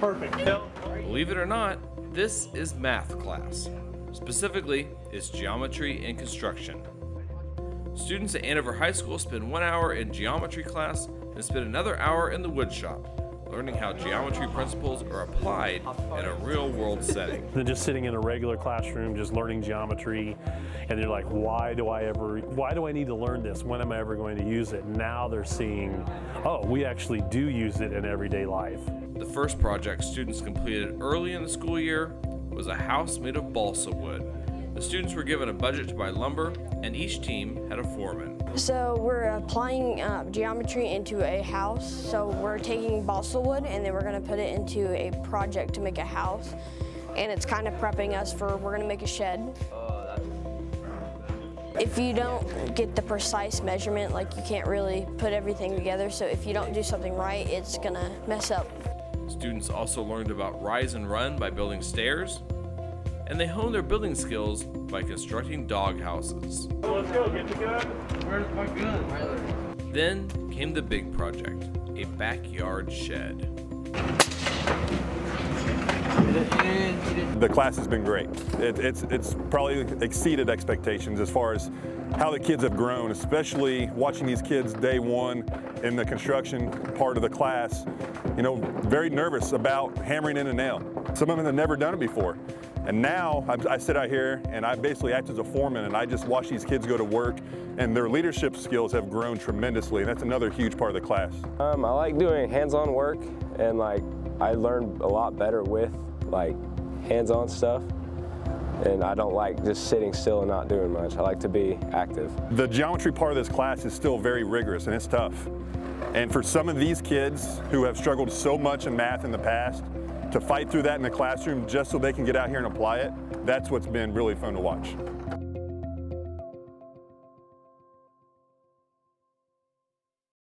Perfect. Believe it or not, this is math class. Specifically, it's geometry and construction. Students at Andover High School spend one hour in geometry class and spend another hour in the wood shop, learning how geometry principles are applied in a real world setting. than just sitting in a regular classroom just learning geometry and they're like why do i ever why do i need to learn this when am i ever going to use it now they're seeing oh we actually do use it in everyday life The first project students completed early in the school year was a house made of balsa wood. The students were given a budget to buy lumber, and each team had a foreman. So we're applying uh, geometry into a house. So we're taking balsa wood and then we're going to put it into a project to make a house. And it's kind of prepping us for we're going to make a shed. If you don't get the precise measurement, like you can't really put everything together. So if you don't do something right, it's going to mess up. Students also learned about rise and run by building stairs, and they hone their building skills by constructing dog houses. Let's go. Get the gun. Where's my gun? Then came the big project a backyard shed. The class has been great. It, it's, it's probably exceeded expectations as far as how the kids have grown, especially watching these kids day one in the construction part of the class, you know, very nervous about hammering in a nail. Some of them have never done it before. And now I, I sit out here and I basically act as a foreman and I just watch these kids go to work and their leadership skills have grown tremendously. And that's another huge part of the class. Um, I like doing hands-on work and like I learn a lot better with like hands-on stuff and I don't like just sitting still and not doing much. I like to be active. The geometry part of this class is still very rigorous and it's tough. And for some of these kids who have struggled so much in math in the past, to fight through that in the classroom just so they can get out here and apply it, that's what's been really fun to watch.